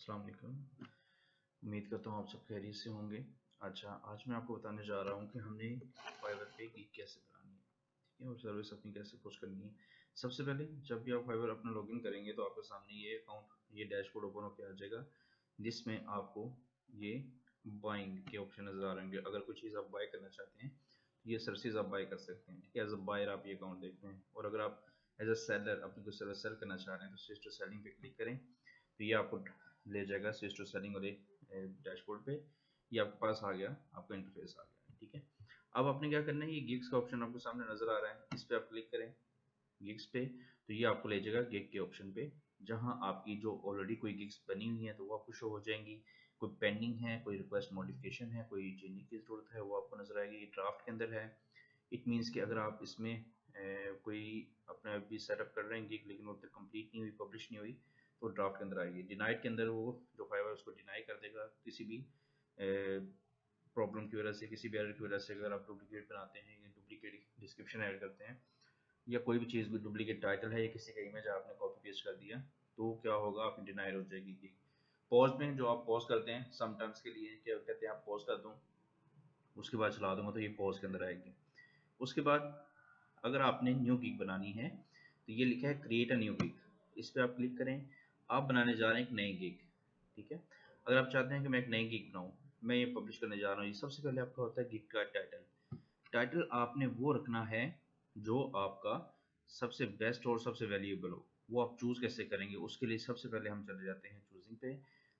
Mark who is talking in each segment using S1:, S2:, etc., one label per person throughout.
S1: अस्सलाम वालेकुम। उम्मीद करता हूँ आप सब खैरियत से होंगे। अच्छा आज मैं आपको बताने जा रहा हूँ कि हमने फाइवर पे गिग कैसे बनानी है, ठीक है? और सर्विस अपनी कैसे पोस्ट करनी है। सबसे पहले, जब भी आप फाइवर अपना लॉगिन करेंगे तो आपके सामने ये अकाउंट ये डैशबोर्ड ओपन होकर आ जाएगा, जिसमें आपको ये बाइंग के ऑप्शन नज़र आ रहे होंगे। अगर कोई चीज़ आप बाय करना चाहते हैं तो ये सर्विस आप बाय कर सकते हैं, ठीक है? एज अ बायर आप ये अकाउंट देख रहे हैं। और अगर आप एज अ सेलर अपनी कोई सर्विस सेल करना चाह रहे हैं तो टू सेलिंग पे क्लिक करें। तो ये आपको ले जाएगा टू सेलिंग वाले डैशबोर्ड पे। ये आपके पास आ गया आपका इंटरफेस आ गया ठीक है? अब आपने क्या करना है ये गिग्स का ऑप्शन आपको सामने नज़र आ रहा है इस पर आप क्लिक करें गिग्स पे तो ये आपको ले जाएगा गिग के ऑप्शन पे जहाँ आपकी जो ऑलरेडी कोई गिग्स बनी हुई है तो वो आपको शो हो जाएँगी। कोई पेंडिंग है कोई रिक्वेस्ट मॉडिफिकेशन है कोई चेंजिंग की ज़रूरत है वो आपको नज़र आएगी ड्राफ्ट के अंदर है। इट मीन्स कि अगर आप इसमें ए, कोई अपना भी सेटअप कर रहे हैं गिग लेकिन वो कंप्लीट नहीं हुई पब्लिश नहीं हुई तो ड्राफ्ट के अंदर आएगी। डिनाइड के अंदर वो, जो फाइवर उसको डिनाई कर देगा किसी भी प्रॉब्लम की वजह से, किसी भी एरर की वजह से अगर आप डुप्लीकेट बनाते हैं या डुप्लीकेट डिस्क्रिप्शन ऐड करते हैं, या कोई भी चीज़ भी डुप्लीकेट टाइटल है या किसी का इमेज आपने कॉपी पेस्ट कर दिया तो क्या होगा? आपकी डिनाइड हो जाएगी कि पॉज में जो आप पॉज करते हैं समटाइम्स के लिए, क्या कहते हैं आप पॉज कर दूँ, उसके बाद चला दूँगा तो ये पॉज के अंदर आएगी। उसके बाद अगर आपने न्यू गिग बनानी है तो ये लिखा है क्रिएट अ न्यू गिग इस पर आप क्लिक करें आप बनाने जा रहे हैं एक नई गिग ठीक है? अगर आप चाहते हैं कि मैं एक नई गिग बनाऊँ, मैं ये पब्लिश करने जा रहा हूँ सबसे पहले आपका होता है गिग का टाइटल टाइटल आपने वो रखना है जो आपका सबसे बेस्ट और सबसे वैल्यूएबल हो। वो आप चूज़ कैसे करेंगे, उसके लिए सबसे पहले हम चले जाते हैं चूजिंग पे।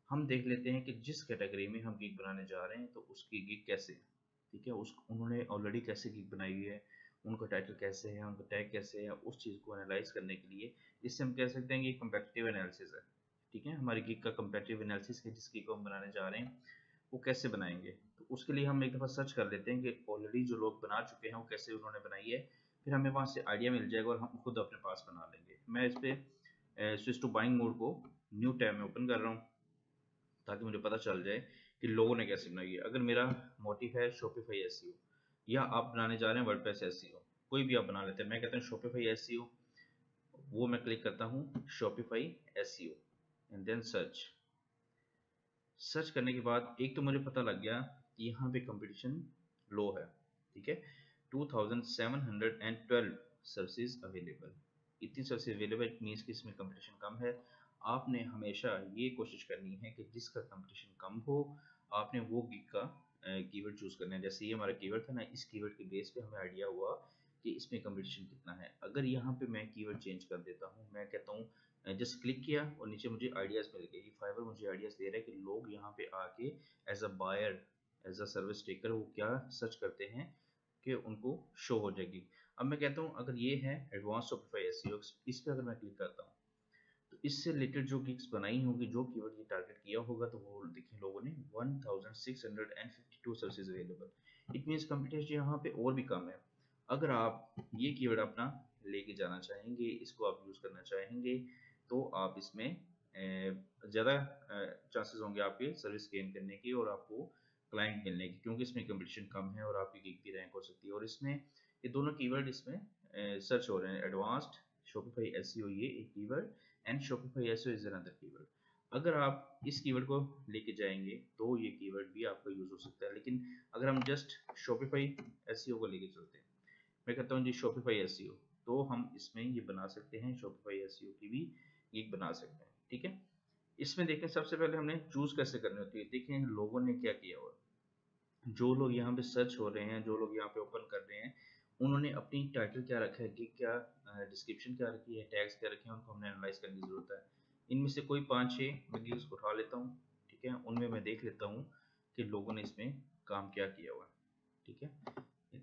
S1: हम देख लेते हैं कि जिस कैटेगरी में हम गिग बनाने जा रहे हैं तो उसकी गिग कैसे ठीक है? उस, उन्होंने ऑलरेडी कैसे गिग बनाई हुई है? उनका टाइटल कैसे है, उनका टैग कैसे है, उस चीज़ को एनालाइज करने के लिए इससे हम कह सकते हैं कि कंपेटिटिव एनालिसिस है। ठीक है? हमारी गिग का कंपेटिटिव एनालिसिस है, जिस गिग को हम बनाने जा रहे हैं, वो कैसे बनाएँगे? तो उसके लिए हम एक दफ़ा सर्च कर लेते हैं कि ऑलरेडी जो लोग बना चुके हैं, वो कैसे उन्होंने बनाई है। फिर हमें वहाँ से आइडिया मिल जाएगा और हम खुद अपने पास बना लेंगे। मैं इस पर स्विच टू बाइंग मोड को न्यू टैब में ओपन कर रहा हूँ, ताकि मुझे पता चल जाए कि लोगों ने कैसे बनाई है। अगर मेरा मोटिव है शॉपिफाई एस या आप बनाने जा रहे हैं वर्ड प्रेस एस कोई भी आप बना लेते हैं। मैं कहता हूँ शॉपिफाई एस वो मैं क्लिक करता हूँ Shopify S and then search search करने के बाद एक तो मुझे पता लग गया कि यहाँ पे कंपटीशन लो है, ठीक है? 2712 सर्विसेज़ अवेलेबल इतनी सर्विस अवेलेबल इट मीन्स कि इसमें कंपटीशन कम है। आपने हमेशा ये कोशिश करनी है कि जिसका कंपटीशन कम हो, आपने वो गिग का कीवर्ड चूज़ करना है। जैसे ये हमारा कीवर्ड था ना, इस कीवर्ड के बेस पे हमें आइडिया हुआ कि इसमें कंपटीशन कितना है। अगर यहाँ पे मैं कीवर्ड चेंज कर देता हूँ, मैं कहता हूँ जस्ट क्लिक किया और नीचे मुझे आइडियाज़ मिल गए। ये फाइबर मुझे आइडियाज़ दे रहा है कि लोग यहाँ पे आके as a buyer as a service taker वो क्या सर्च करते हैं कि उनको शो हो जाएगी। अब मैं कहता हूँ, अगर ये है एडवांस एस इस पर अगर मैं क्लिक करता हूँ तो इससे रिलेटेड जो गिग्स बनाई होगी, जो कीवर्ड ये टारगेट किया होगा तो वो देखें लोगों ने 1652 services available it means competition यहाँ पे और भी कम है। अगर आप ये कीवर्ड अपना लेके जाना चाहेंगे, इसको आप यूज़ करना चाहेंगे तो आप इसमें ज़्यादा चांसेस होंगे आपके सर्विस गेन करने की और आपको क्लाइंट मिलने की, क्योंकि इसमें कंपटीशन कम है और आपकी गिग भी रैंक हो सकती है। और इसमें, ये दोनों कीवर्ड इसमें सर्च हो रहे हैं। एडवांस्ड शॉपिफाई एसईओ ये एक keyword and Shopify SEO is another keyword अगर आप इस कीवर्ड को लेके जाएँगे तो ये कीवर्ड भी आपका यूज़ हो सकता है। लेकिन अगर हम जस्ट शॉपिफाई एसईओ को लेके चलते हैं, मैं कहता हूँ जी शॉपिफाई एसईओ तो हम इसमें ये बना सकते हैं शॉपिफाई एसईओ की भी एक बना सकते हैं, ठीक है? इसमें देखें, सबसे पहले हमने चूज़ कैसे करनी होती है। देखें, लोगों ने क्या किया हुआ? जो लोग यहाँ पे सर्च हो रहे हैं, जो लोग यहाँ पे ओपन कर रहे हैं उन्होंने अपनी टाइटल क्या रखा है, कि क्या डिस्क्रिप्शन क्या रखी है टैग्स क्या रखे हैं, उनको हमने एनालाइज करने की ज़रूरत है। इनमें से कोई पाँच छः मैं गिग्स उठा लेता हूँ, ठीक है? उनमें मैं देख लेता हूँ कि लोगों ने इसमें काम क्या किया हुआ है, ठीक है? ये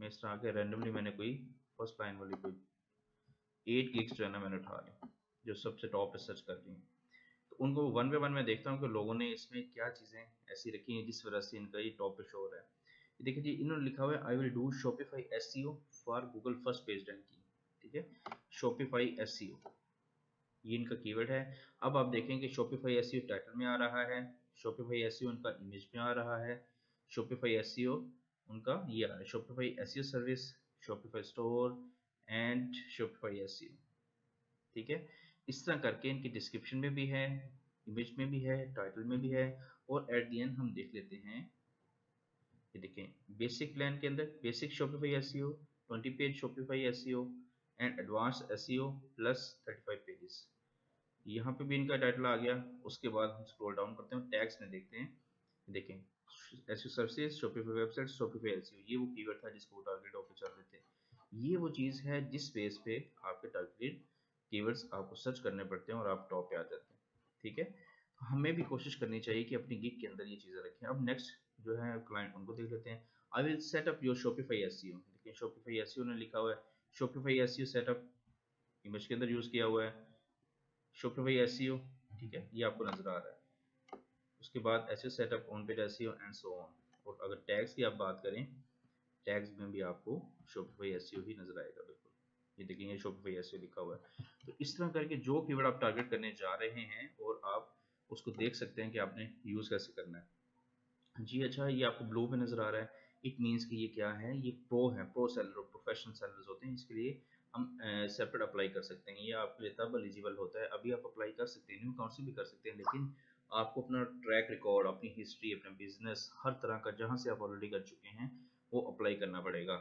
S1: मैं इस तरह के रैंडमली मैंने कोई फ़र्स्ट लाइन वाली कोई एट गिग्स जो है ना मैंने उठा लिया जो सबसे टॉप पे सर्च कर ली तो उनको वन बाय वन मैं देखता हूँ कि लोगों ने इसमें क्या चीज़ें ऐसी रखी हैं, जिस वजह से इनका ये टॉप पे शो रहा है। देखिए जी, इन्होंने लिखा हुआ है I will do Shopify SEO for Google first page ranking ठीक है? शॉपिफाई एसईओ ये इनका कीवर्ड है। अब आप देखें कि शॉपिफाई एसईओ टाइटल में आ रहा है शॉपिफाई एसईओ उनका इमेज में आ रहा है शॉपिफाई एसईओ उनका ये आ रहा है Shopify SEO service Shopify store and Shopify SEO ठीक है? इस तरह करके इनकी डिस्क्रिप्शन में भी है इमेज में भी है टाइटल में भी है और एट दी एंड हम देख लेते हैं ये देखें बेसिक प्लान के अंदर basic Shopify S C twenty page Shopify S and advance S plus thirty five pages यहाँ पे भी इनका टाइटल आ गया, उसके बाद हम स्क्रॉल डाउन करते हैं टैग्स में देखते हैं। देखें S U services Shopify website Shopify S ये वो कीवर्ड था जिसको टारगेट होकर चल रहे थे। ये वो चीज़ है जिस बेस पे आपके टारगेट कीवर्ड्स आपको सर्च करने पड़ते हैं और आप टॉप पे आ जाते हैं। ठीक है? तो हमें भी कोशिश करनी चाहिए कि अपनी गिग के अंदर ये चीज़ें रखें। अब नेक्स्ट जो है क्लाइंट उनको देख लेते हैं। I will set up your Shopify S देखिए शॉपिफाई एस ने लिखा हुआ है शॉपिफाई एस सेटअप इमेज के अंदर यूज़ किया हुआ है। शॉपिफाई एस ठीक है, ये आपको नज़र आ रहा है। उसके बाद S setup on page S and so on और अगर टैग्स की आप बात करें टैग्स में भी आपको शॉपिफाई एस ही नज़र आएगा, बिल्कुल। ये देखेंगे शॉपिफाई एस लिखा हुआ है। तो इस तरह करके जो कीवर्ड आप टारगेट करने जा रहे हैं और आप उसको देख सकते हैं कि आपने यूज़ कैसे करना है। जी अच्छा ये आपको ब्लू में नज़र आ रहा है। इट मीन्स कि ये क्या है? ये प्रो है प्रो सेलर प्रोफेशनल सेलर्स होते हैं, इसके लिए हम सेपरेट अप्लाई कर सकते हैं। ये आपके लिए तब एलिजिबल होता है, अभी आप अप्लाई कर सकते हैं न्यू अकाउंट से भी कर सकते हैं, लेकिन आपको अपना ट्रैक रिकॉर्ड अपनी हिस्ट्री अपना बिज़नेस हर तरह का जहाँ से आप ऑलरेडी कर चुके हैं, वो अप्लाई करना पड़ेगा।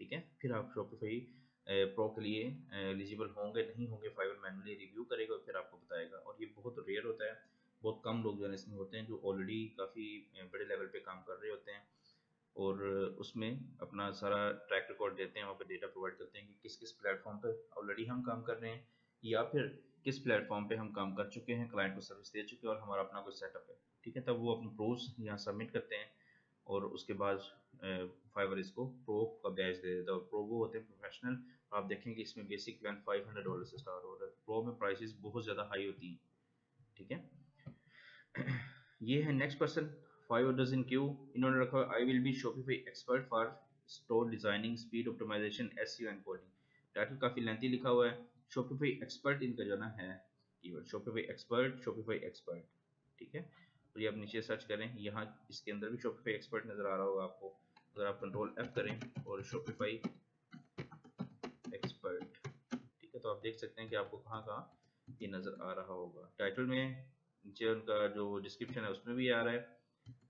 S1: ठीक है? फिर आप शॉपिफाई प्रो के लिए एलिजिबल होंगे, नहीं होंगे फाइवर मैनुअली रिव्यू करेगा फिर आपको बताएगा। और ये बहुत रेयर होता है। बहुत कम लोग जो है इसमें होते हैं, जो ऑलरेडी काफ़ी बड़े लेवल पे काम कर रहे होते हैं। और उसमें अपना सारा ट्रैक रिकॉर्ड देते हैं, वहाँ पे डेटा प्रोवाइड करते हैं कि किस किस प्लेटफॉर्म पे ऑलरेडी हम काम कर रहे हैं या फिर किस प्लेटफॉर्म पे हम काम कर चुके हैं क्लाइंट को सर्विस दे चुके हैं और हमारा अपना कोई सेटअप है। ठीक है, तब वो अपने प्रोज यहाँ सबमिट करते हैं और उसके बाद फाइवर इसको प्रो का बैच दे देता है। प्रो वो होते हैं प्रोफेशनल आप देखेंगे इसमें बेसिक प्लान 500 डॉलर से स्टार्ट हो रहा है। प्रो में प्राइसेस बहुत ज़्यादा हाई होती हैं। ठीक है? ये है next person five does in queue इन्होंने रखा I will be Shopify expert for store designing speed optimization S and coding title काफ़ी लेंथी लिखा हुआ है। शॉपिफाई एक्सपर्ट इनका जो ना है keyword Shopify expert Shopify expert ठीक है? और ये आप नीचे सर्च करें, यहाँ इसके अंदर भी शॉपिफाई एक्सपर्ट नज़र आ रहा होगा आपको। अगर आप कंट्रोल एफ़ करें और शॉपिफाई एक्सपर्ट ठीक है? तो आप देख सकते हैं कि आपको कहाँ कहाँ ये नज़र आ रहा होगा। टाइटल में नीचे उनका जो डिस्क्रिप्शन है, उसमें भी आ रहा है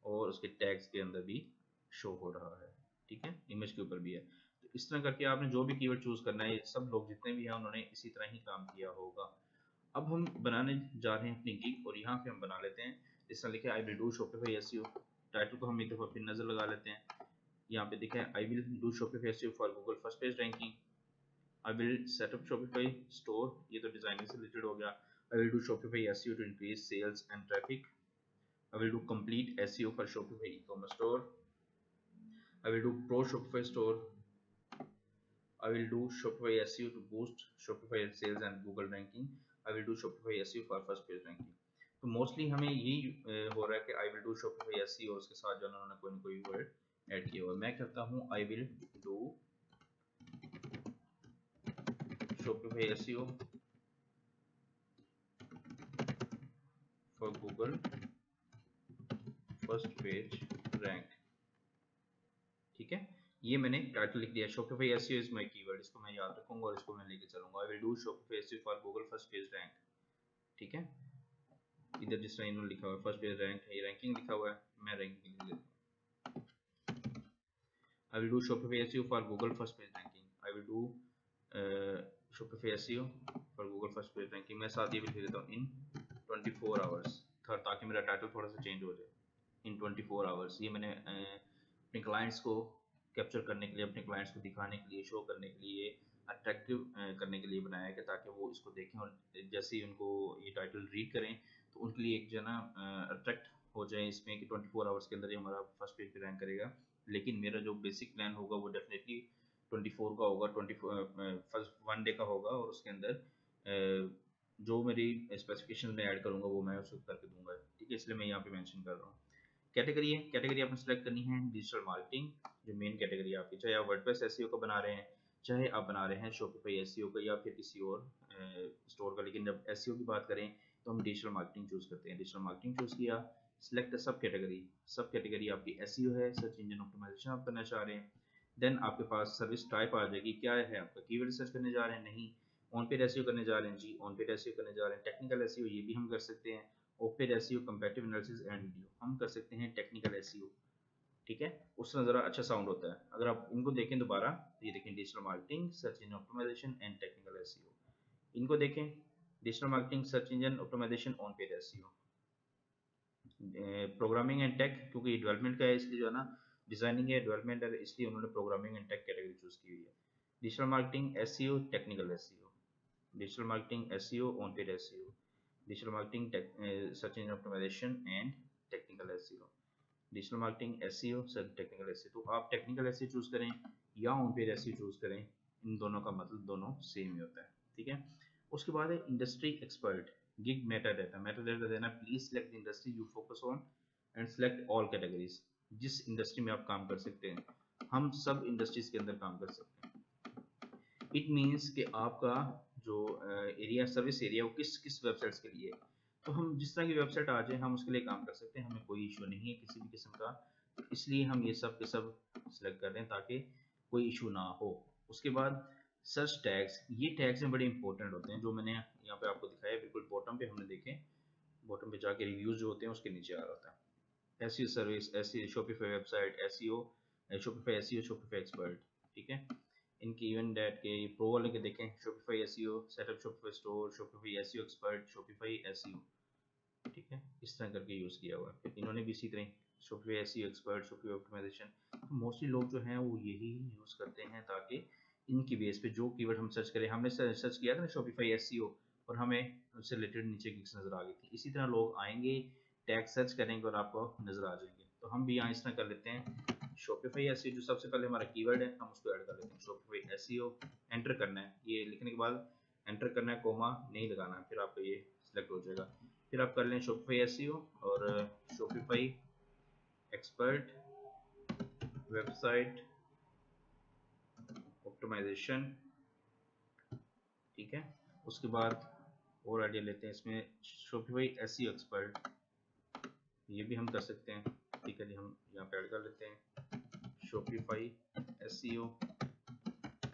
S1: और उसके टैग्स के अंदर भी शो हो रहा है। ठीक है? इमेज के ऊपर भी है। तो इस तरह करके आपने जो भी कीवर्ड चूज़ करना है सब लोग जितने भी हैं, उन्होंने इसी तरह ही काम किया होगा। अब हम बनाने जा रहे हैं अपनी गिग और यहाँ पे हम बना लेते हैं। इस तरह लिखे I will do Shopify SEO title को हम एक दफ़ा फिर नज़र लगा लेते हैं। यहाँ पे देखें I will do Shopify SEO for Google first page ranking I will set up Shopify store ये तो डिज़ाइनिंग से रिलेटेड हो गया। I will do Shopify SEO to increase sales and traffic I will do complete SEO for Shopify e-commerce store I will do pro Shopify store I will do Shopify SEO to boost Shopify sales and Google ranking. I will do Shopify SEO for first page ranking. तो mostly हमें यही हो रहा है कि I will do Shopify SE और उसके साथ जो उन्होंने कोई ना कोई वर्ड ऐड किया हुआ मैं करता हूँ I will do Shopify SEO for Google first page rank ठीक है? ये मैंने टाइटल लिख दिया Shopify SEO is my keyword इसको मैं याद रखूँगा और इसको मैं लेके चलूँगा। I will do Shopify SEO for Google first page rank ठीक है? इधर जिस तरह इन्होंने लिखा हुआ है फ़र्स्ट पेज रैंक ये रैंकिंग लिखा हुआ है, मैं रैंकिंग लिख देता हूँ। I will do Shopify SEO for Google first page ranking I will do Shopify SEO for Google first page ranking मैं साथ ये भी लिख देता हूँ इन 24 आवर्स ताकि मेरा टाइटल थोड़ा सा चेंज हो जाए। इन 24 आवर्स ये मैंने अपने क्लाइंट्स को कैप्चर करने के लिए, अपने क्लाइंट्स को दिखाने के लिए शो करने के लिए अट्रैक्टिव करने के लिए बनाया कि ताकि वो इसको देखें और जैसे ही उनको ये टाइटल रीड करें तो उनके लिए एक जो है ना अट्रैक्ट हो जाए इसमें कि 24 आवर्स के अंदर ही हमारा फ़र्स्ट पेज पे रैंक करेगा। लेकिन मेरा जो बेसिक प्लान होगा वो डेफिनेटली 24 का होगा 24 फ़र्स्ट वन डे का होगा और उसके अंदर जो मेरी स्पेसिफिकेशन में ऐड करूँगा, वो मैं उसको करके दूँगा। ठीक है, इसलिए मैं यहाँ पे मेंशन कर रहा हूँ। कैटेगरी है कैटेगरी आपने सेलेक्ट करनी है डिजिटल मार्केटिंग जो मेन कैटेगरी आपकी। चाहे आप वर्डप्रेस एसईओ का बना रहे हैं, चाहे आप बना रहे हैं शॉपिफाई एसईओ का या फिर किसी और स्टोर का। लेकिन जब एसईओ की बात करें तो हम डिजिटल मार्केटिंग चूज़ करते हैं। डिजिटल मार्केटिंग चूज़ किया select sub category sub category आपकी एस e है सर्च इंजन ऑप्टिमाइजेशन आप करना चाह रहे हैं। देन आपके पास सर्विस टाइप आ जाएगी, क्या है आपका? कीवर्ड सर्च करने जा रहे हैं, नहीं। ऑन पेड एसईओ करने जा रहे हैं, जी ऑन पेड एसईओ करने जा रहे हैं। टेक्निकल एसईओ ये भी हम कर सकते हैं op-ed S competitive analysis and video हम कर सकते हैं टेक्निकल एस ठीक है? उसमें ज़रा अच्छा साउंड होता है। अगर आप इनको देखें दोबारा तो ये देखें digital marketing search engine optimization and technical S इनको देखें digital marketing search engine optimization on page S programming and tech क्योंकि ये डेवलपमेंट का है इसलिए जो है ना डिज़ाइनिंग है डेवलपमेंट है, इसलिए उन्होंने programming and tech category choose की हुई है। Digital marketing S technical S digital marketing S on page S digital marketing search engine optimization and technical S digital marketing S sir technical S तो आप technical S choose करें या on paid S choose करें, इन दोनों का मतलब दोनों same ही होता है, ठीक है? उसके बाद है industry expert gig meta data meta data देना please select industry you focus on and select all categories जिस इंडस्ट्री में आप काम कर सकते हैं। हम सब इंडस्ट्रीज़ के अंदर काम कर सकते हैं। इट मीन्स कि आपका जो एरिया सर्विस एरिया वो किस किस वेबसाइट्स के लिए तो हम जिस तरह की वेबसाइट आ जाए हम उसके लिए काम कर सकते हैं, हमें कोई इशू नहीं है किसी भी किस्म का। इसलिए हम ये सब के सब सिलेक्ट कर रहे हैं ताकि कोई इशू ना हो। उसके बाद सर्च टैग्स ये टैग्स में बड़े इंपॉर्टेंट होते हैं, जो मैंने यहाँ पे आपको दिखाया बिल्कुल बॉटम पे हमने देखे। बॉटम पे जाके रिव्यूज़ जो होते हैं, उसके नीचे आ रहा होता है। S service S Shopify website S Shopify S Shopify expert ठीक है? इनकी इवन डेट के प्रो वाले के देखें Shopify S setup Shopify store Shopify S expert Shopify S ठीक है, इस तरह करके यूज़ किया हुआ है। इन्होंने भी इसी तरह Shopify S expert Shopify optimization तो मोस्टली लोग जो हैं, वो यही यूज़ करते हैं ताकि इनकी बेस पे जो कीवर्ड हम सर्च करें। हमने सर्च किया था ना शॉपिफाई एस और हमें उससे रिलेटेड नीचे गिग्स नज़र आ गई थी। इसी तरह लोग आएँगे टैग सर्च करेंगे और आपको नज़र आ जाएँगे। तो हम भी यहाँ इस तरह कर लेते हैं। शॉपिफाई एस जो सबसे पहले हमारा कीवर्ड है, हम उसको ऐड कर लेते हैं। शॉपिफाई एस एंटर करना है। ये लिखने के बाद एंटर करना है कोमा नहीं लगाना फिर आपको ये सिलेक्ट हो जाएगा। फिर आप कर लें शॉपिफाई एस और शॉपिफाई एक्सपर्ट वेबसाइट ऑप्टिमाइजेशन ठीक है? उसके बाद और आइडिया लेते हैं इसमें। शॉपिफाई एस एक्सपर्ट ये भी हम कर सकते हैं। ठीक है जी हम यहाँ पे ऐड कर लेते हैं। Shopify S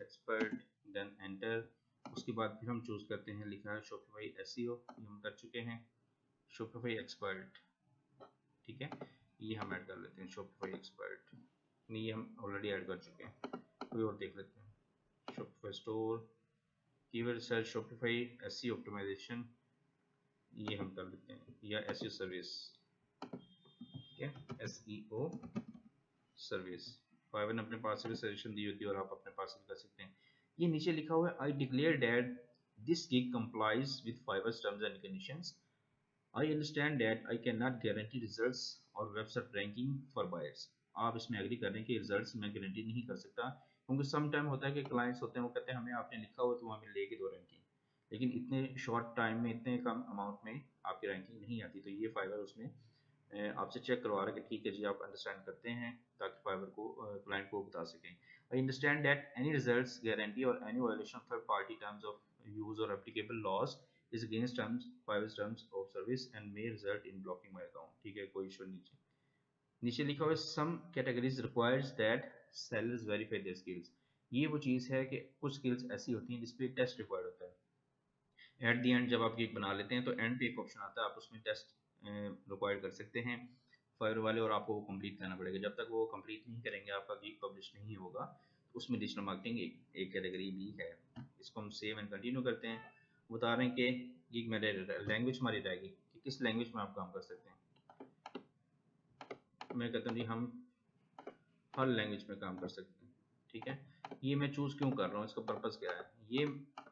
S1: expert then enter उसके बाद फिर हम चूज़ करते हैं, लिखा है शॉपिफाई एस ये हम कर चुके हैं। शॉपिफाई एक्सपर्ट ठीक है? ये हम ऐड कर लेते हैं शॉपिफाई एक्सपर्ट ये हम ऑलरेडी ऐड कर चुके हैं। कोई और देख लेते हैं। Shopify store keyword search Shopify SEO optimization ये हम कर लेते हैं। या SEO सर्विस ठीक है? SEO सर्विस फाइवर ने अपने पास से भी सजेशन दी होती है और आप अपने पास से भी कर सकते हैं। ये नीचे लिखा हुआ है I declare that this gig complies with Fiverr terms and conditions I understand that I can not guarantee results और वेबसाइट रैंकिंग फॉर बायर्स आप इसमें एग्री कर कि रिजल्ट्स मैं गारंटी नहीं कर सकता, क्योंकि सम टाइम होता है कि क्लाइंट्स होते हैं, वो कहते हैं, हमें आपने लिखा हुआ तो हमें लेके दो रैंकिंग लेकिन इतने शॉर्ट टाइम में, इतने कम अमाउंट में आपकी रैंकिंग नहीं आती तो ये फाइबर उसमें आपसे चेक करवा रहा है कि ठीक है जी, आप अंडरस्टैंड करते हैं ताकि फाइबर को क्लाइंट को बता सकें। I understand that any results guarantee और any violation third party terms of use और applicable laws is against terms Fiverr's terms of service and may result in blocking my account ठीक है, कोई issue नीचे नीचे लिखा हुआ some categories requires that sellers verify their skills ये वो चीज़ है कि कुछ स्किल्स ऐसी होती हैं जिसपे टेस्ट रिक्वायर्ड होता है। एट दी एंड जब आप गिग बना लेते हैं तो एंड पे एक ऑप्शन आता है, आप उसमें टेस्ट रिक्वायर्ड कर सकते हैं फायर वाले और आपको वो कंप्लीट करना पड़ेगा। जब तक वो कंप्लीट नहीं करेंगे, आपका गिग पब्लिश नहीं होगा तो उसमें डिजिटल मार्केटिंग एक एक कैटेगरी भी है। इसको हम सेव एंड कंटिन्यू करते हैं। बता रहे हैं कि गिग मेरे लैंग्वेज हमारी रहेगी कि किस लैंग्वेज में आप काम कर सकते हैं। मैं कहता हूँ जी, हम हर लैंग्वेज में काम कर सकते हैं, ठीक है? ये मैं चूज़ क्यों कर रहा हूँ? इसका पर्पज़ क्या है? ये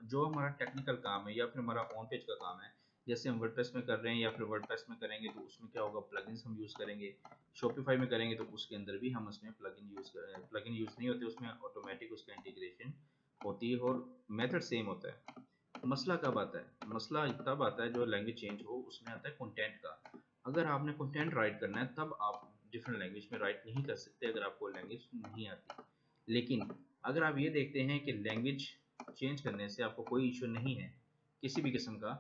S1: जो हमारा टेक्निकल काम है या फिर हमारा ऑन पेज का काम है जैसे हम वर्डप्रेस में कर रहे हैं या फिर वर्डप्रेस में करेंगे तो उसमें क्या होगा? प्लगइन्स हम यूज़ करेंगे। शॉपिफाई में करेंगे तो उसके अंदर भी हम उसमें प्लगइन यूज़ करें प्लगइन यूज़ नहीं होते, उसमें ऑटोमेटिक उसका इंटीग्रेशन होती है और मेथड सेम होता है। मसला कब आता है? मसला तब आता है जो लैंग्वेज चेंज हो, उसमें आता है कंटेंट का। अगर आपने कंटेंट राइट करना है, तब आप डिफरेंट लैंग्वेज में राइट नहीं कर सकते अगर आपको लैंग्वेज नहीं आती। लेकिन अगर आप ये देखते हैं कि लैंग्वेज चेंज करने से आपको कोई इशू नहीं है, किसी भी किस्म का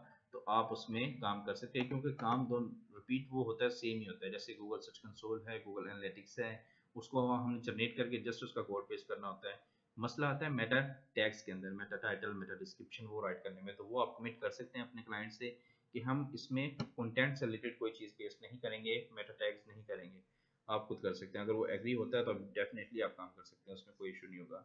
S1: आप उसमें काम कर सकते हैं, क्योंकि काम दोनों रिपीट वो होता है सेम ही होता है। जैसे गूगल सर्च कंसोल है गूगल एनालिटिक्स है, उसको हमने जनरेट करके जस्ट उसका कोड पेस्ट करना होता है। मसला आता है मेटा टैग्स के अंदर मेटा टाइटल मेटा डिस्क्रिप्शन वो राइट करने में तो वो आप कमिट कर सकते हैं अपने क्लाइंट से कि हम इसमें कंटेंट से रिलेटेड कोई चीज़ पेस्ट नहीं करेंगे मेटा टैग्स नहीं करेंगे। आप खुद कर सकते हैं। अगर वो एग्री होता है तो डेफिनेटली आप काम कर सकते हैं, उसमें कोई इशू नहीं होगा।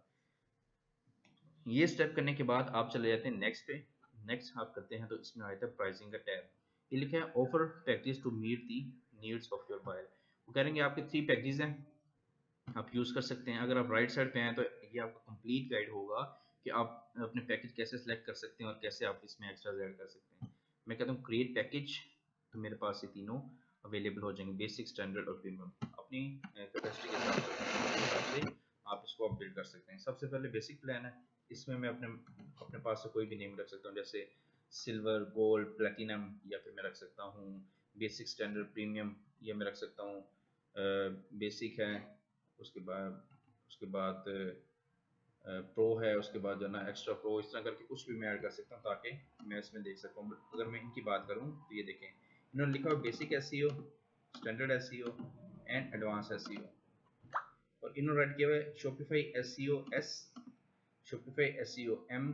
S1: ये स्टेप करने के बाद आप चले जाते हैं नेक्स्ट पे। नेक्स्ट आप करते हैं तो इसमें आया था प्राइसिंग का टैब ये लिखा है offer package to meet the needs of your buyer वो कह रहे हैं आपके थ्री पैकेजेस हैं, आप यूज़ कर सकते हैं। अगर आप राइट साइड पे हैं तो ये आपका कंप्लीट गाइड होगा कि आप अपने पैकेज कैसे सेलेक्ट कर सकते हैं और कैसे आप इसमें एक्स्ट्रा ऐड कर सकते हैं। मैं कहता हूँ क्रिएट पैकेज तो मेरे पास ये तीनों अवेलेबल हो जाएँगे बेसिक स्टैंडर्ड और प्रीमियम अपनी कैपेसिटी के हिसाब से, आप इसको अपडेट कर सकते हैं। सबसे पहले बेसिक प्लान है। इसमें मैं अपने अपने पास से कोई भी नेम रख सकता हूँ। जैसे सिल्वर, गोल्ड, प्लेटिनम, या फिर मैं रख सकता हूँ। बेसिक स्टैंडर्ड प्रीमियम, या मैं रख सकता हूँ। बेसिक है, उसके बाद उसके बाद प्रो है, उसके बाद जो ना, एक्स्ट्रा प्रो, इस तरह करके कुछ भी मैं ऐड कर सकता हूँ ताकि मैं इसमें देख सकूँ अगर मैं इनकी बात करूँ तो ये देखें, इन्होंने लिखा हुआ basic S standard S and advance S और इन्होंने राइट किया हुआ है Shopify S S Shopify S M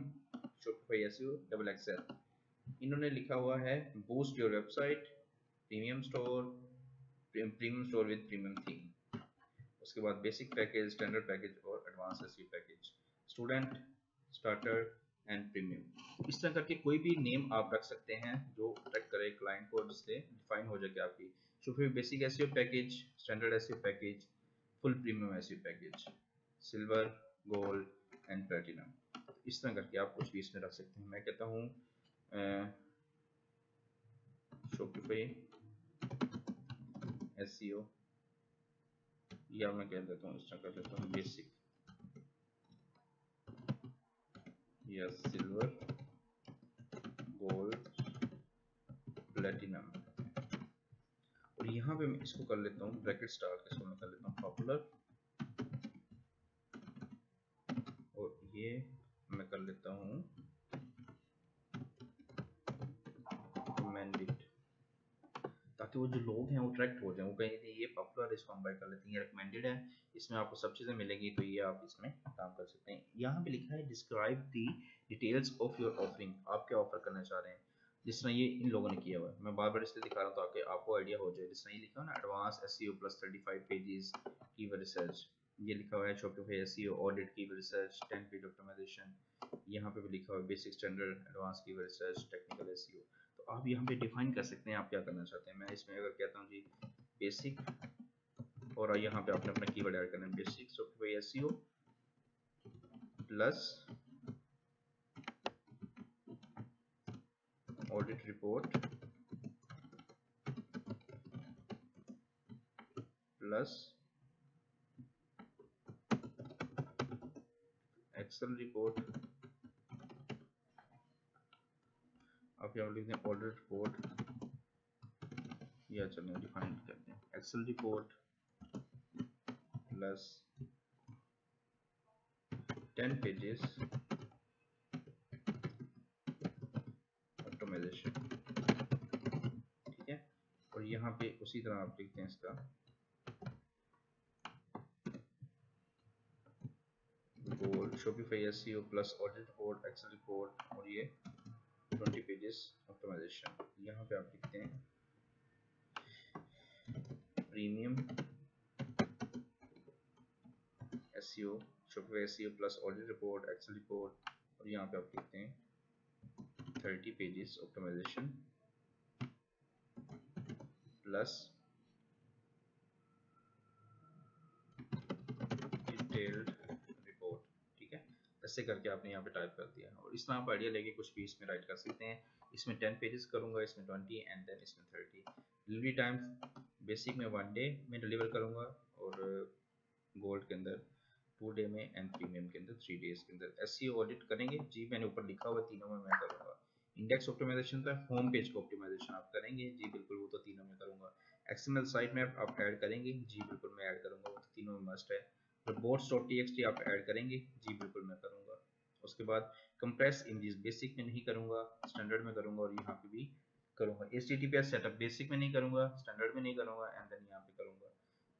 S1: Shopify S double XL इन्होंने लिखा हुआ है boost your website premium store premium store with premium theme उसके बाद बेसिक पैकेज स्टैंडर्ड पैकेज और advance S package student starter and premium इस तरह करके कोई भी नेम आप रख सकते हैं जो अट्रैक्ट करे क्लाइंट को, जिससे डिफाइन हो जाए आपकी सो फिर basic S package standard S package full premium S package silver gold and platinum इस तरह करके आप कुछ भी इसमें रख सकते हैं। मैं कहता हूँ एस या मैं कह देता हूँ, इस तरह कर देता हूँ बेसिक या सिल्वर गोल्ड प्लेटिनम और यहाँ पे मैं इसको कर लेता हूँ ब्रैकेट स्टार इसको मैं कर लेता हूँ पॉपुलर और ये मैं कर लेता हूँ ताकि वो जो लोग हैं, वो अट्रैक्ट हो जाए। वो कहेंगे ये पॉपुलर इसको हम बाय कर लेते हैं, ये रिकमेंडेड है। इसमें आपको सब चीज़ें मिलेंगी तो ये आप इसमें काम कर सकते हैं। यहाँ पे लिखा है describe the details of your offering आप क्या ऑफ़र करना चाह रहे हैं? जिस तरह ये इन लोगों ने किया हुआ है। मैं बार बार इसलिए दिखा रहा हूँ ताकि आपको आइडिया हो जाए। जिस तरह ये लिखा हुआ ना advance S C plus thirty five pages की रिसर्च ये लिखा हुआ है शॉपिफाई एस ऑडिट की रिसर्च टेन पेज ऑप्टिमाइजेशन यहाँ पे भी लिखा हुआ है बेसिक स्टैंडर्ड एडवांस की रिसर्च टेक्निकल एस तो आप यहाँ पे डिफाइन कर सकते हैं आप क्या करना चाहते हैं। मैं इसमें अगर कहता हूँ जी बेसिक और यहाँ पे आपने अपना कीवर्ड ऐड करना है basic Shopify S plus audit report plus excel report आप यहाँ लिखते हैं ऑर्डर रिपोर्ट या चलें डिफाइन करते हैं। Excel report plus ten pages automisation ठीक है? और यहाँ पे उसी तरह आप लिखते हैं इसका। Gold Shopify SEO plus audit report excel report और ये 20 पेजेस ऑप्टिमाइजेशन यहाँ पे आप लिखते हैं premium SEO Shopify SEO plus audit report excel report और यहाँ पे आप लिखते हैं 30 पेजेस ऑप्टिमाइजेशन प्लस ऐसे करके आपने यहाँ पे टाइप कर दिया और इस तरह आप आइडिया लेके कुछ भी इसमें राइट कर सकते हैं। इसमें टेन पेजेस करूँगा, इसमें ट्वेंटी एंड देन इसमें थर्टी डिलीवरी टाइम बेसिक में वन डे में डिलीवर करूँगा और गोल्ड के अंदर टू डे में एंड प्रीमियम के अंदर थ्री डेज़ के अंदर। एस ऑडिट करेंगे। जी, मैंने ऊपर लिखा हुआ तीनों में मैं करूँगा। इंडेक्स ऑप्टिमाइजेशन था होम पेज को ऑप्टिमाइजेशन आप करेंगे। जी, बिल्कुल, वो तो तीनों में करूँगा। एक्सएमएल साइट में आप ऐड करेंगे। जी, बिल्कुल, मैं ऐड करूँगा। वो तो तीनों में मस्ट है। रिपोर्ट्स डॉट टी आप ऐड करेंगे। जी, बिल्कुल, मैं करूँगा। उसके बाद कंप्रेस इमेजेस बेसिक में नहीं करूँगा स्टैंडर्ड में करूँगा और यहाँ पे भी करूँगा। एच सेटअप बेसिक में नहीं करूँगा स्टैंडर्ड में नहीं करूँगा एंड देन यहाँ पे करूँगा।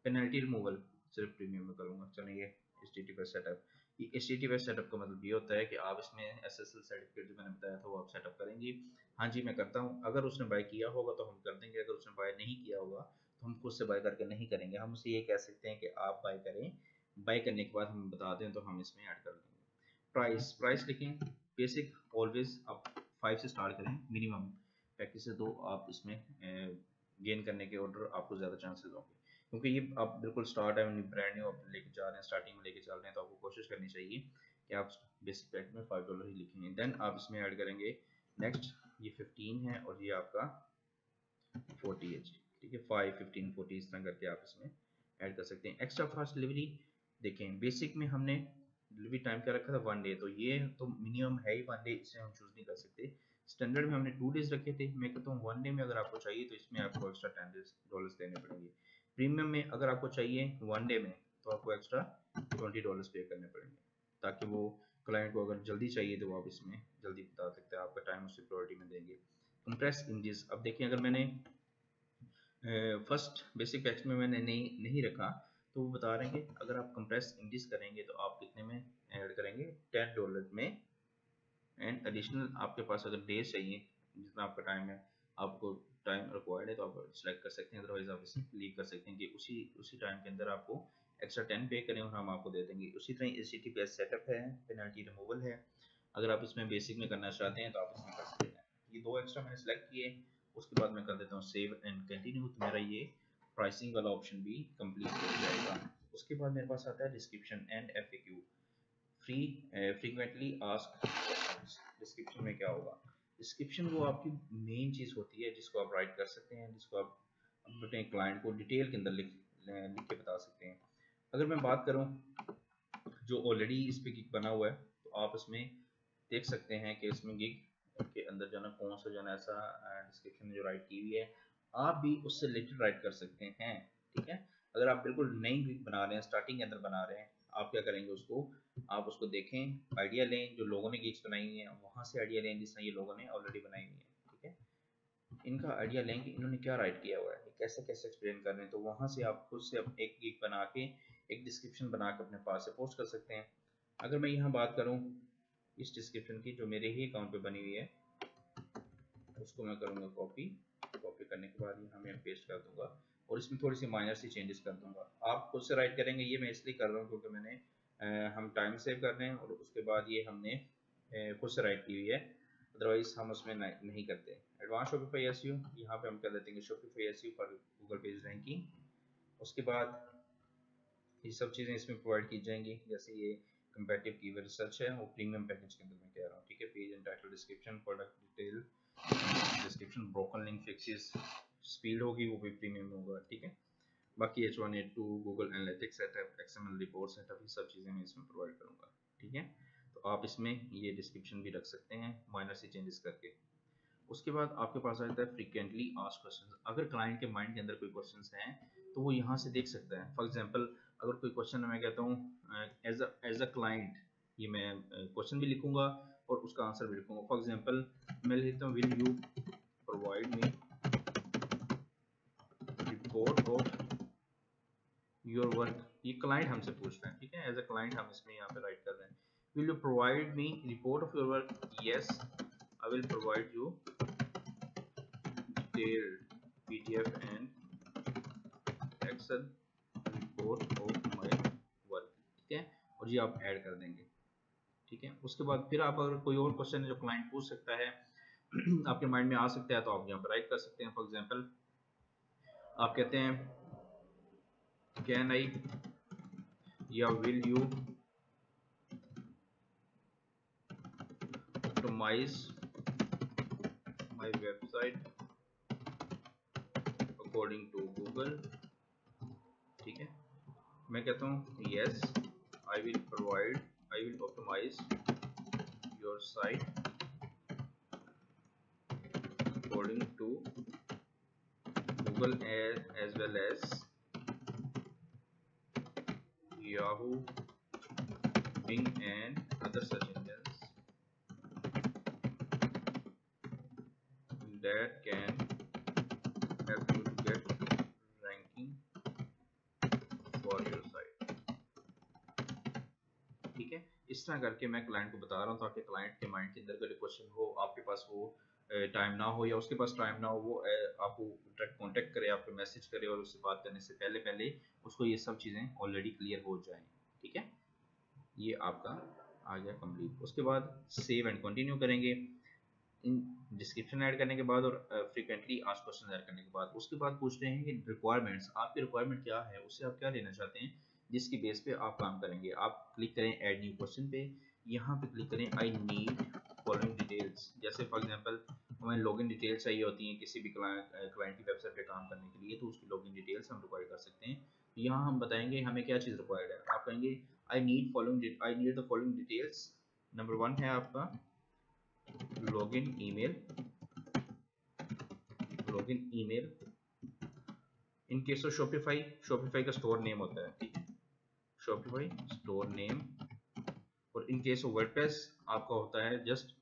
S1: पेनल्टी रिमूवल सिर्फ़ प्रीमियम में करूँगा। चलिए H setup T T setup का मतलब ये होता है कि आप इसमें एस एस एल सर्टिफिकेट जो मैंने बताया था वो आप सेटअप करेंगी। हाँ जी, मैं करता हूँ। अगर उसने बाय किया होगा तो हम कर देंगे। अगर उसने बाय नहीं किया होगा तो हम खुद से बाय करके नहीं करेंगे। हम उसे ये कह सकते हैं कि आप बाय करें। बाय करने के बाद हम बता दें तो हम इसमें ऐड कर देंगे प्राइस प्राइस लिखें बेसिक ऑलवेज आप फाइव से स्टार्ट करें मिनिमम पैकेज से दो आप इसमें गेन करने के ऑर्डर आपको ज़्यादा चांसेस होंगे। क्योंकि ये आप बिल्कुल स्टार्ट है ब्रांड न्यू आप लेके जा रहे हैं स्टार्टिंग में लेके चल रहे हैं तो आपको कोशिश करनी चाहिए कि आप बेसिक पैक में फाइव डॉलर ही लिखेंगे देन आप इसमें ऐड करेंगे नेक्स्ट ये फिफ्टीन है और ये आपका फोर्टी है जी। ठीक है फाइव फिफ्टीन फोर्टी इस तरह करके आप इसमें ऐड कर सकते हैं। एक्स्ट्रा फास्ट डिलीवरी देखें बेसिक में हमने डिलीवरी टाइम क्या रखा था? वन डे तो ये तो मिनिमम है ही वन डे इसे हम चूज़ नहीं कर सकते। स्टैंडर्ड में हमने टू डेज़ रखे थे। मैं कहता हूँ वन डे में अगर आपको चाहिए तो इसमें आपको एक्स्ट्रा टेन डॉलर देने पड़ेंगे। प्रीमियम में अगर आपको चाहिए वन डे में तो आपको एक्स्ट्रा ट्वेंटी डॉलर्स पे करने पड़ेंगे। ताकि वो क्लाइंट को अगर जल्दी चाहिए तो आप इसमें जल्दी बता सकते हैं, आपका टाइम उससे प्रायोरिटी में देंगे। कंप्रेस इमेजेस अब देखिए, अगर मैंने फ़र्स्ट बेसिक पैक्स में मैंने नहीं नहीं रखा तो वो बता रहे हैं कि अगर आप कंप्रेस इमेजेस करेंगे तो आप कितने में ऐड करेंगे? टेन डॉलर में। एंड एडिशनल आपके पास अगर डेज़ चाहिए, जितना आपका टाइम है, आपको टाइम रिक्वायर्ड है तो आप सेलेक्ट कर सकते हैं। अदरवाइज़ आप इसे लीव कर सकते हैं कि उसी उसी टाइम के अंदर आपको एक्स्ट्रा टेन पे करें और हम आपको दे देंगे। उसी तरह एच टी सेटअप है पेनल्टी रिमूवल है। अगर आप इसमें बेसिक में करना चाहते हैं तो आप इसमें कर सकते हैं। ये दो एक्स्ट्रा मैंने सेलेक्ट किए, उसके बाद मैं कर देता हूँ सेव एंड कंटिन्यू तो मेरा ये प्राइसिंग वाला ऑप्शन भी कंप्लीट हो जाएगा। उसके बाद मेरे पास आता है description and F free frequently ask description में क्या होगा? डिस्क्रिप्शन वो आपकी मेन चीज़ होती है जिसको आप राइट कर सकते हैं, जिसको आप अपने क्लाइंट को डिटेल के अंदर लिख लिख के बता सकते हैं। अगर मैं बात करूँ, जो ऑलरेडी इस पे गिग बना हुआ है तो आप इसमें देख सकते हैं कि इसमें गिग के अंदर जो है कौन सा जो है ऐसा डिस्क्रिप्शन जो राइट की हुई है आप भी उससे रिलेटेड राइट कर सकते हैं, ठीक है? अगर आप बिल्कुल नई गिग बना रहे हैं, स्टार्टिंग के अंदर बना रहे हैं, आप क्या करेंगे उसको? आप उसको देखें, आइडिया लें, जो लोगों ने गिग्स बनाई हुई हैं, वहाँ से आइडिया लें जिस ये लोगों ने ऑलरेडी बनाई हुई है, ठीक है? इनका आइडिया लें कि इन्होंने क्या राइट किया हुआ है कैसे कैसे एक्सप्लेन कर रहे हैं तो वहाँ से आप खुद से एक गिग बना के, एक डिस्क्रिप्शन बना के अपने पास से पोस्ट कर सकते हैं। अगर मैं यहाँ बात करूँ, इस डिस्क्रिप्शन की, जो मेरे ही अकाउंट पे बनी हुई है, उसको मैं करूँगा कॉपी करने के बाद यहाँ मैं पेस्ट कर दूँगा और इसमें थोड़ी सी माइनर सी चेंजेस कर दूँगा। आप खुद से राइट करेंगे, ये मैं इसलिए कर रहा हूँ क्योंकि मैंने हम टाइम सेव कर रहे हैं और उसके बाद ये हमने खुद से राइट की हुई है। अदरवाइज़ हम उसमें नहीं करते। एडवांस शॉपिफाई एस यू यहाँ पे हम कर देते हैं Shopify S U for Google page ranking उसके बाद ये सब चीज़ें इसमें प्रोवाइड की जाएँगी। जैसे ये कंपेटिव कीवर्ड रिसर्च है, वो प्रीमियम पैकेज के अंदर मैं कह रहा हूँ, ठीक है? Page and title description product detail description broken link fixes speed होगी, वो भी प्रीमियम होगा, ठीक है? बाकी H one eight two Google analytics setup XML report setup ये सब चीज़ें मैं इसमें प्रोवाइड करूँगा, ठीक है? तो आप इसमें ये डिस्क्रिप्शन भी रख सकते हैं माइनर से चेंजेस करके। उसके बाद आपके पास आ जाता है फ्रिक्वेंटली आस्क क्वेश्चन अगर क्लाइंट के माइंड के अंदर कोई क्वेश्चन हैं तो वो यहाँ से देख सकता है। फॉर एग्ज़ाम्पल अगर कोई क्वेश्चन मैं कहता हूँ एज अ क्लाइंट ये मैं क्वेश्चन भी लिखूँगा और उसका आंसर भी लिखूँगा। फॉर एग्ज़ाम्पल मैं लिखता हूँ will you provide me report of your work ये क्लाइंट हमसे पूछ रहे हैं, ठीक है? एज अ क्लाइंट हम इसमें यहाँ पे राइट कर रहे हैं। Will you provide me report of your work yes I will provide you detailed PDF and excel report of my work ठीक है? और ये आप ऐड कर देंगे। ठीक है? उसके बाद फिर आप अगर कोई और क्वेश्चन है जो क्लाइंट पूछ सकता है, आपके माइंड में आ सकता है तो आप यहाँ पर राइट कर सकते हैं। फॉर एग्ज़ाम्पल आप कहते हैं कैन आई या will you optimize my website according to Google? ठीक है? मैं कहता हूँ, yes, I will provide I will optimize your site according to Google as, as well as Yahoo, Bing and other search engines that can इस तरह करके मैं client को बता रहा हूँ ताकि क्लाइंट के माइंड के अंदर अगर क्वेश्चन हो, आपके पास वो टाइम ना हो या उसके पास टाइम ना हो, वो आपको डायरेक्ट कांटेक्ट करे, आपको मैसेज करे और उससे बात करने से पहले पहले उसको ये सब चीज़ें ऑलरेडी क्लियर हो जाएँ, ठीक है? ये आपका आ गया कंप्लीट उसके बाद सेव एंड कंटिन्यू करेंगे, इन डिस्क्रिप्शन ऐड करने के बाद और फ्रीक्वेंटली आज क्वेश्चन ऐड करने के बाद. उसके बाद पूछ रहे हैं कि रिक्वायरमेंट्स आपकी रिक्वायरमेंट क्या है? उससे आप क्या लेना चाहते हैं? जिसकी बेस पे आप काम करेंगे। आप क्लिक करें ऐड न्यू क्वेश्चन पे। यहाँ पे क्लिक करें आई नीड फॉलोइंग डिटेल्स जैसे फॉर एग्जांपल हमें लॉगिन डिटेल्स चाहिए होती हैं किसी भी क्लाइंट की वेबसाइट पे काम करने के लिए तो उसकी लॉगिन डिटेल्स हम रिक्वायर कर सकते हैं। यहाँ हम बताएँगे हमें क्या चीज़ रिक्वायर्ड है। आप कहेंगे I need following I need the following details number one है आपका login email login email in case of Shopify Shopify का स्टोर नेम होता है, ठीक? है शॉपिफाई स्टोर नेम और इन केस ऑफ़ वर्डप्रेस आपका होता है just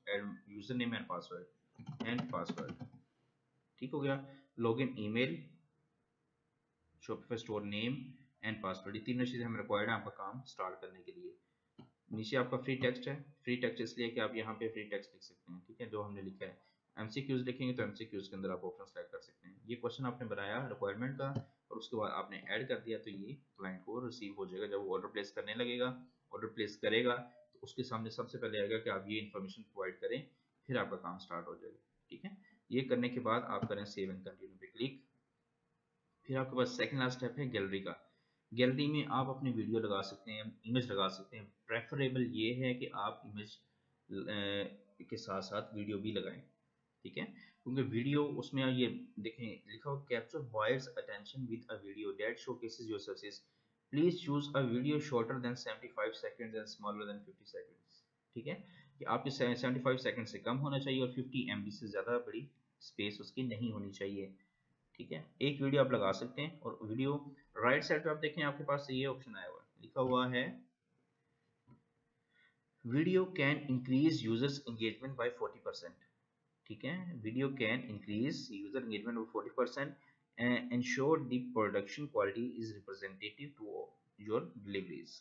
S1: user name and password and password ठीक हो गया? Login email Shopify store name and password ये तीनों चीज़ें हम रिक्वायर्ड है आपका काम स्टार्ट करने के लिए। नीचे आपका फ्री टेक्स्ट है। फ्री टेक्स्ट इसलिए कि आप यहाँ पे फ्री टेक्स्ट लिख सकते हैं। ठीक है? जो हमने लिखा है। एमसीक्यूज लिखेंगे तो एमसीक्यूज के अंदर आप ऑप्शन सेलेक्ट कर सकते हैं। ये क्वेश्चन आपने बनाया रिक्वायरमेंट का और उसके बाद आपने ऐड कर दिया तो ये क्लाइंट को रिसीव हो जाएगा। जब वो ऑर्डर प्लेस करने लगेगा ऑर्डर प्लेस करेगा तो उसके सामने सबसे पहले आएगा कि आप ये इन्फॉर्मेशन प्रोवाइड करें, फिर आपका काम स्टार्ट हो जाएगा। ठीक है? ये करने के बाद आप करें सेव एंड कंटिन्यू पे क्लिक फिर आपके पास सेकंड लास्ट स्टेप है गैलरी का। गैलरी में आप अपनी वीडियो लगा सकते हैं इमेज लगा सकते हैं। प्रेफरेबल ये है कि आप इमेज के साथ साथ वीडियो भी लगाएँ। ठीक है? क्योंकि वीडियो उसमें ये देखें, लिखा हुआ capture buyers attention with a video that showcases your success please choose a video shorter than 75 seconds and smaller than 50 seconds ठीक है? कि आपके 75 सेकंड से कम होना चाहिए और 50 एमबी से ज़्यादा बड़ी स्पेस उसकी नहीं होनी चाहिए। ठीक है? एक वीडियो आप लगा सकते हैं और वीडियो राइट साइड पे आप देखें, आपके पास ये ऑप्शन आया हुआ है। लिखा हुआ है video can increase users engagement by 40 percent ठीक है? Video can increase user engagement by 40 percent ensure the production quality is representative to your deliveries.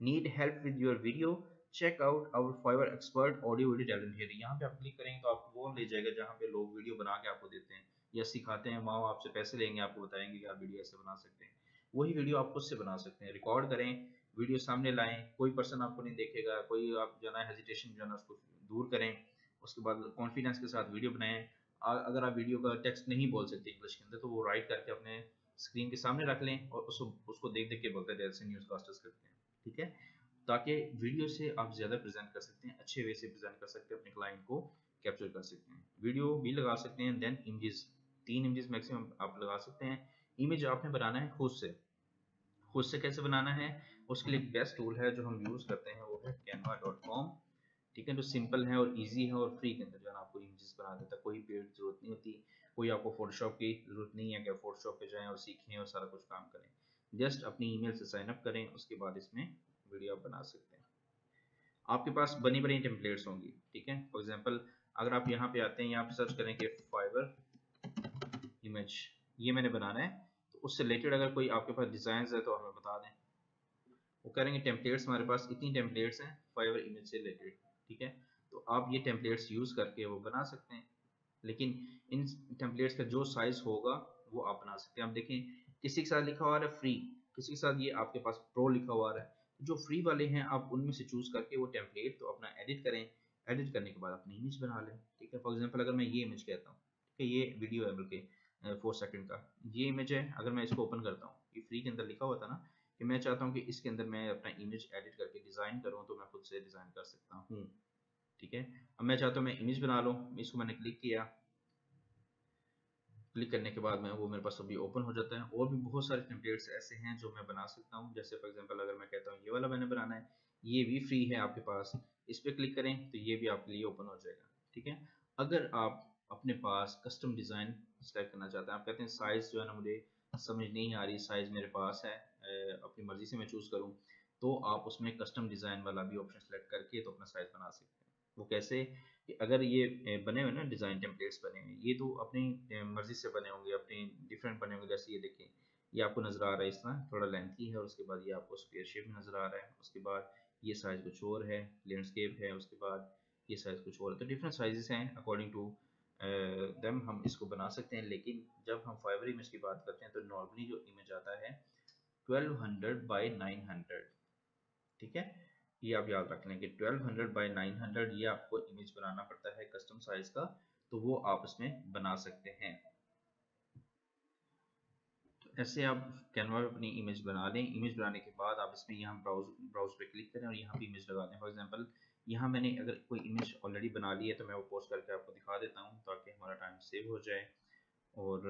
S1: Need help with your video? Check out our fiverr expert audio video talent here. यहाँ पे आप click करेंगे तो आपको वो ले जाएगा जहाँ पे लोग वीडियो बना के आपको देते हैं या सिखाते हैं। वहाँ आपसे पैसे लेंगे, आपको बताएँगे कि आप वीडियो ऐसे बना सकते हैं। वही वीडियो आप खुद से बना सकते हैं। रिकॉर्ड करें वीडियो सामने लाएँ, कोई पर्सन आपको नहीं देखेगा, कोई आप जो है हेजिटेशन जो है उसको दूर करें। उसके बाद कॉन्फिडेंस के साथ वीडियो बनाएँ। अगर आप वीडियो का टेक्स्ट नहीं बोल सकते इंग्लिश के अंदर तो वो राइट करके अपने स्क्रीन के सामने रख लें और उसको उसको देख देख के हैं, जैसे न्यूज़ कास्टर्स करते हैं। ठीक है? ताकि वीडियो से आप ज़्यादा प्रेजेंट कर सकते हैं, अच्छे वे से प्रेजेंट कर सकते हैं, अपने क्लाइंट को कैप्चर कर सकते हैं। वीडियो भी लगा सकते हैं देन इमेजेस तीन इमेजेस मैक्सिमम आप लगा सकते हैं। इमेज आपने बनाना है खुद से। खुद से कैसे बनाना है? उसके लिए बेस्ट टूल है जो हम यूज़ करते हैं, वो है कैनवा डॉट कॉम ठीक है, जो सिंपल है और इजी है और फ्री के अंदर जो है आपको इमेजेस बना देता है। कोई पेड ज़रूरत नहीं होती, कोई आपको फोटोशॉप की ज़रूरत नहीं है कि फोटोशॉप पे जाएँ और सीखें और सारा कुछ काम करें। जस्ट अपनी ईमेल से साइन अप करें, उसके बाद इसमें वीडियो आप बना सकते हैं। आपके पास बनी बनी टेम्पलेट्स होंगी, ठीक है? फॉर एग्ज़ाम्पल अगर आप यहाँ पे आते हैं, यहाँ पे सर्च करें कि फाइबर इमेज ये मैंने बनाना है तो उससे रिलेटेड अगर कोई आपके पास डिज़ाइन है तो हमें बता दें। वो करेंगे टेम्पलेट्स हमारे पास इतनी टेम्पलेट्स हैं फाइबर इमेज से रिलेटेड ठीक है? तो आप ये टेम्पलेट्स यूज़ करके वो बना सकते हैं। लेकिन इन टेम्पलेट्स का जो साइज़ होगा, वो आप बना सकते हैं। आप देखें, किसी के साथ लिखा हुआ है फ्री किसी के साथ ये आपके पास प्रो लिखा हुआ है। जो फ्री वाले हैं, आप उनमें से चूज़ करके वो टेम्पलेट तो अपना एडिट करें। एडिट करने के बाद अपनी इमेज बना लें, ठीक है? फॉर एग्ज़ाम्पल अगर मैं ये इमेज कहता हूँ, ठीक है? ये वीडियो है बल्कि फोर सेकंड का। ये इमेज है, अगर मैं इसको ओपन करता हूँ, ये फ्री के अंदर लिखा हुआ था ना कि मैं चाहता हूँ कि इसके अंदर मैं अपना इमेज एडिट करके डिज़ाइन करूँ तो मैं खुद से डिज़ाइन कर सकता हूँ। ठीक है? अब मैं चाहता हूँ मैं इमेज बना लूँ, इसको मैंने क्लिक किया। क्लिक करने के बाद मैं वो मेरे पास अभी ओपन हो जाता है। और भी बहुत सारे टेम्पलेट्स ऐसे हैं जो मैं बना सकता हूँ। जैसे फॉर एग्जांपल अगर मैं कहता हूँ, ये वाला मैंने बनाना है, ये भी फ्री है आपके पास। इस पर क्लिक करें तो ये भी आपके लिए ओपन हो जाएगा। ठीक है? अगर आप अपने पास कस्टम डिज़ाइन सेलेक्ट करना चाहते हैं, आप कहते हैं साइज़ जो है ना मुझे समझ नहीं आ रही साइज़ मेरे पास है अपनी मर्ज़ी से मैं चूज़ करूँ तो आप उसमें कस्टम डिज़ाइन वाला भी ऑप्शन सेलेक्ट करके तो अपना साइज़ बना सकते हैं। वो कैसे? कि अगर ये बने हुए ना डिज़ाइन टेम्पलेट्स बने हुए, ये तो अपनी मर्ज़ी से बने होंगे, अपनी डिफरेंट बने होंगे, जैसे ये देखें, ये आपको नज़र आ रहा है इस तरह, थोड़ा लेंथी है और उसके बाद ये आपको स्क्वेयर शेप में नज़र आ रहा है, उसके बाद ये साइज़ कुछ और है लैंडस्केप है, उसके बाद ये साइज़ कुछ और है तो डिफरेंट साइजेस हैं अकॉर्डिंग टू देम हम इसको बना सकते हैं, लेकिन जब हम फाइबर इमेज की बात करते हैं तो नॉर्मली जो इमेज आता है 1200 बाई 900 ठीक है? ये आप याद रख लें कि 1200 बाई 900 ये आपको इमेज बनाना पड़ता है कस्टम साइज़ का तो वो आप इसमें बना सकते हैं। तो ऐसे आप कैनवा पे अपनी इमेज बना लें। इमेज बनाने के बाद आप इसमें यहाँ ब्राउज ब्राउज पे क्लिक करें और यहाँ पे इमेज लगा दें फॉर एग्जांपल यहाँ मैंने अगर कोई इमेज ऑलरेडी बना ली है तो मैं वो पोस्ट करके आपको दिखा देता हूँ, ताकि हमारा टाइम सेव हो जाए। और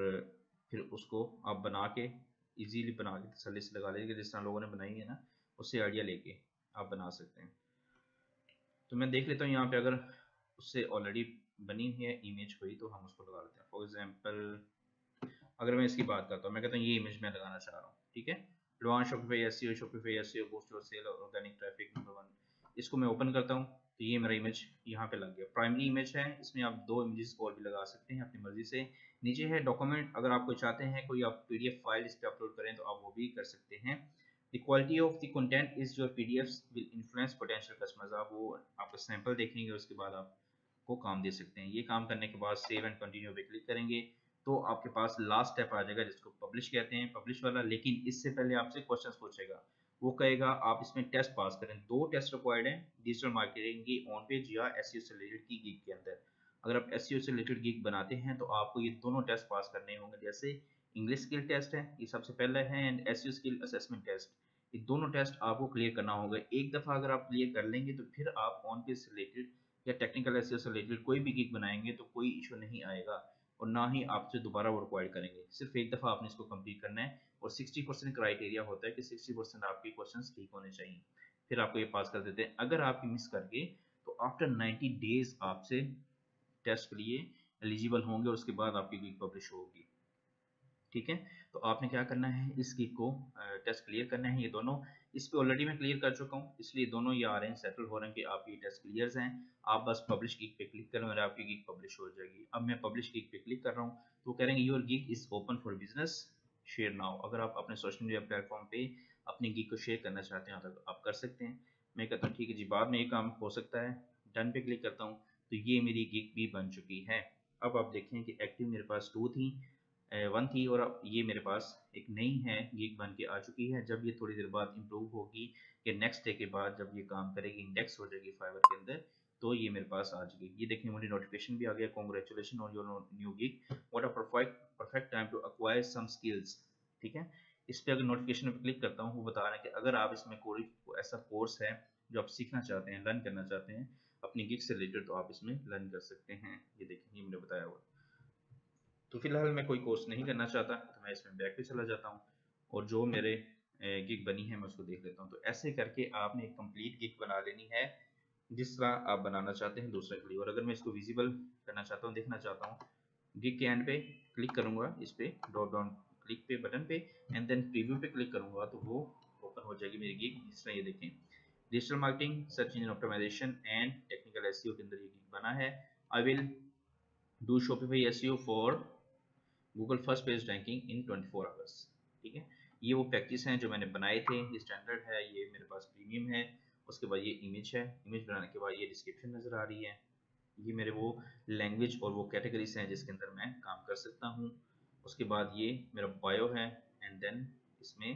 S1: फिर उसको आप बना के इजीली बना के तसली से लगा लीजिए, जिस तरह लोगों ने बनाई है ना, उससे आइडिया लेके आप बना सकते हैं। तो मैं देख लेता हूँ यहाँ पे अगर उससे ऑलरेडी बनी हुई है इमेज कोई तो हम उसको लगा लेते हैं। फॉर एग्ज़ाम्पल अगर मैं इसकी बात करता हूँ, मैं कहता हूँ, ये इमेज मैं लगाना चाह रहा हूँ, ठीक है? Advance Shopify S C Shopify S C boost sale organic traffic number one इसको मैं ओपन करता हूँ। तो ये मेरा इमेज यहाँ पे लग गया। प्राइमरी इमेज है, इसमें आप दो इमेजेस और भी लगा सकते हैं अपनी मर्ज़ी से। नीचे है डॉक्यूमेंट अगर आप कोई चाहते हैं, कोई आप पीडीएफ फ़ाइल इस पर अपलोड करें तो आप वो भी कर सकते हैं। The quality of the content is your PDFs will influence potential customers आप वो, आपका सैंपल देखेंगे, उसके बाद आप को काम दे सकते हैं। ये काम करने के बाद सेव एंड कंटिन्यू पे क्लिक करेंगे तो आपके पास लास्ट स्टेप आ जाएगा, जिसको पब्लिश कहते हैं। पब्लिश वाला, लेकिन इससे पहले आपसे क्वेश्चंस पूछेगा। वो कहेगा, आप इसमें टेस्ट पास करें। दो टेस्ट रिक्वायर्ड हैं डिजिटल मार्केटिंग की ऑन पेज या एस से रिलेटेड की गिग के अंदर। अगर आप एस से रिलेटेड गिग बनाते हैं तो आपको ये दोनों टेस्ट पास करने होंगे, जैसे इंग्लिश स्किल टेस्ट है, ये सबसे पहला है and S skill assessment test ये दोनों टेस्ट आपको क्लियर करना होगा। एक दफ़ा अगर आप क्लियर कर लेंगे तो फिर आप ऑन पेज से रिलेटेड या टेक्निकल एस से रिलेटेड कोई भी गिग बनाएँगे तो कोई इशू नहीं आएगा, और ना ही आपसे दोबारा वो रिक्वायर करेंगे। सिर्फ़ एक दफ़ा आपने इसको कंप्लीट करना है। और 60 परसेंट क्राइटेरिया होता है कि 60 परसेंट आपके क्वेश्चन ठीक होने चाहिए। फिर आपको ये पास कर देते हैं। अगर आप मिस कर गए तो आफ्टर 90 डेज़ आपसे टेस्ट के लिए एलिजिबल होंगे और उसके बाद आपकी गिग पब्लिश होगी। ठीक है? तो आपने क्या करना है? इस गिग को टेस्ट क्लियर करना है ये दोनों। इस पे ऑलरेडी मैं क्लियर कर चुका हूँ। इसलिए दोनों ये आ रहे हैं। सेटल हो रहे हैं कि आपकी टेस्ट क्लियर हैं। आप बस पब्लिश गिग पे क्लिक करें और आपकी गिग पब्लिश हो जाएगी। अब मैं पब्लिश गिग पे क्लिक कर रहा हूँ। तो कह रहे हैं your gig is open for business share now अगर आप अपने सोशल मीडिया प्लेटफॉर्म पे अपनी गिग को शेयर करना चाहते हैं तो आप कर सकते हैं। मैं कहता हूँ, ठीक है जी, बाद में ये काम हो सकता है। डन पे क्लिक करता हूँ तो ये मेरी गिग भी बन चुकी है। अब आप देखें कि एक्टिव मेरे पास टू थी वन थी और अब ये मेरे पास एक नई है गिग बन के आ चुकी है। जब ये थोड़ी देर बाद इम्प्रूव होगी कि नेक्स्ट डे के बाद जब ये काम करेगी इंडेक्स हो जाएगी फाइबर के अंदर तो ये मेरे पास आ जाएगी ये देखिए मुझे नोटिफिकेशन भी आ गया। Congratulation on your new gig what a perfect perfect time to acquire some skills ठीक है? इस पर अगर नोटिफिकेशन पर क्लिक करता हूँ, वो बता रहा है कि अगर आप इसमें कोई ऐसा कोर्स है जो आप सीखना चाहते हैं लर्न करना चाहते हैं, अपनी गिग से रिलेटेड तो आप इसमें लर्न कर सकते हैं। ये देखिए, ये मैंने बताया हुआ। तो फ़िलहाल मैं कोई कोर्स नहीं करना चाहता तो मैं इसमें बैक पे चला जाता हूँ और जो मेरे गिग बनी है, मैं उसको देख लेता हूँ। तो ऐसे करके आपने एक कंप्लीट गिग बना लेनी है। जिस तरह आप बनाना चाहते हैं दूसरे के लिए। और अगर मैं इसको विजिबल करना चाहता हूँ, देखना चाहता हूँ गिग के एंड पे क्लिक करूँगा, इस पे ड्रॉप डाउन क्लिक पे बटन पे एंड देन प्रीव्यू पे क्लिक करूँगा तो वो ओपन हो जाएगी मेरी गिग इस तरह ये देखें। Digital marketing search engine optimisation and technical SEO के अंदर ये गिग बना है। I will do Shopify SEO for Google first page ranking in 24 hours ठीक है? ये वो पैकेजेस हैं जो मैंने बनाए थे, ये स्टैंडर्ड है, ये मेरे पास प्रीमियम है। उसके बाद ये इमेज है। इमेज बनाने के बाद ये डिस्क्रिप्शन नज़र आ रही है। ये मेरे वो लैंग्वेज और वो कैटेगरीज हैं जिसके अंदर मैं काम कर सकता हूँ। उसके बाद ये मेरा बायो है एंड देन इसमें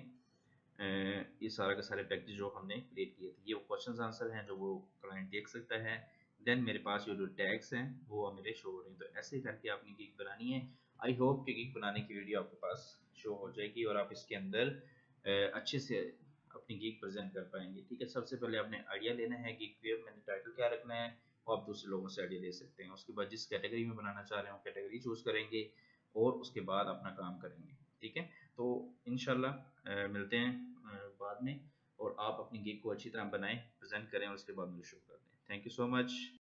S1: ये सारा के सारे पैकेज जो हमने क्रिएट किए थे, ये वो क्वेश्चन आंसर हैं जो वो क्लाइंट देख सकता है। देन मेरे पास जो जो टैग्स हैं, वो मेरे शो हो रहे हैं। तो ऐसे ही करके आपने गिग बनानी है। आई होप कि गिग बनाने की वीडियो आपके पास शो हो जाएगी और आप इसके अंदर अच्छे से अपनी गिग प्रेजेंट कर पाएँगे। ठीक है, सबसे पहले आपने आइडिया लेना है गिग पे। मैंने टाइटल क्या रखना है? वो आप दूसरे लोगों से आइडिया ले सकते हैं। उसके बाद जिस कैटेगरी में बनाना चाह रहे हो कैटेगरी चूज़ करेंगे और उसके बाद अपना काम करेंगे। ठीक है? तो इनशाला मिलते हैं बाद में और आप अपनी गिग को अच्छी तरह बनाएँ प्रेजेंट करें और उसके बाद मुझे शो कर दें। Thank you so much